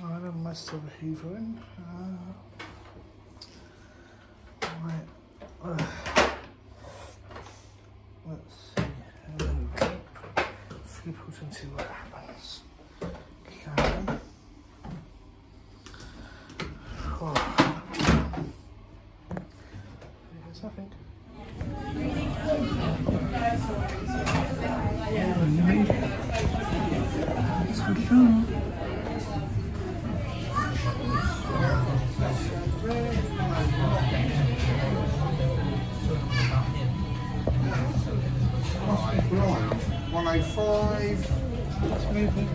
Then most of the Hoover in. Uh, right. Uh, let's see. How we go? Flip it and see what happens. Okay. Oh. There's nothing. 105. Let's move it.